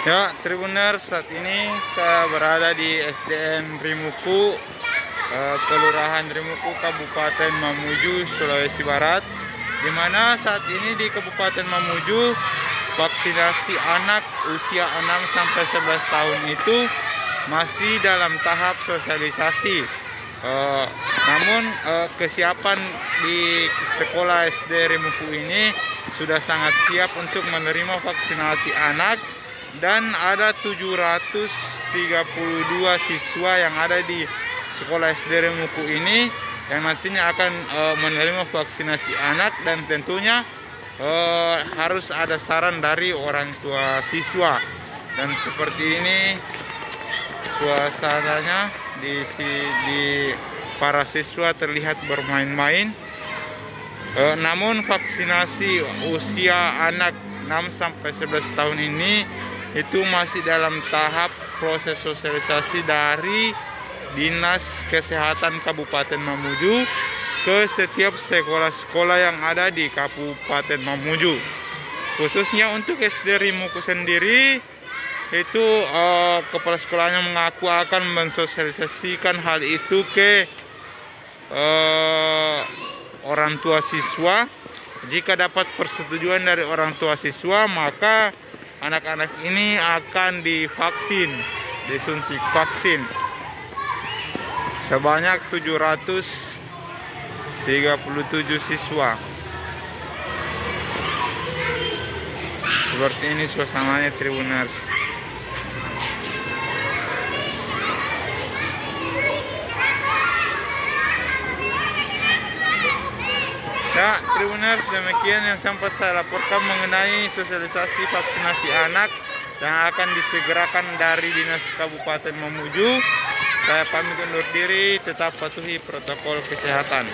Ya, Tribuner, saat ini kita berada di SDN Rimuku, eh, Kelurahan Rimuku, Kabupaten Mamuju, Sulawesi Barat. Di mana saat ini di Kabupaten Mamuju, vaksinasi anak usia 6 sampai 11 tahun itu masih dalam tahap sosialisasi. Eh, namun eh, kesiapan di sekolah SD Rimuku ini sudah sangat siap untuk menerima vaksinasi anak dan ada 732 siswa yang ada di sekolah SD Remuku ini yang nantinya akan uh, menerima vaksinasi anak dan tentunya uh, harus ada saran dari orang tua siswa. Dan seperti ini suasananya di di para siswa terlihat bermain-main. Uh, namun vaksinasi usia anak 6 sampai 11 tahun ini itu masih dalam tahap proses sosialisasi dari Dinas Kesehatan Kabupaten Mamuju ke setiap sekolah-sekolah yang ada di Kabupaten Mamuju. Khususnya untuk SD Rimuku sendiri itu uh, kepala sekolahnya mengaku akan mensosialisasikan hal itu ke uh, orang tua siswa. Jika dapat persetujuan dari orang tua siswa, maka anak-anak ini akan divaksin, disuntik vaksin sebanyak 737 siswa. Seperti ini suasananya Tribuners. Ya, Tribuners, demikian yang sempat saya laporkan mengenai sosialisasi vaksinasi anak yang akan disegerakan dari Dinas Kabupaten Mamuju. Saya pamit undur diri, tetap patuhi protokol kesehatan.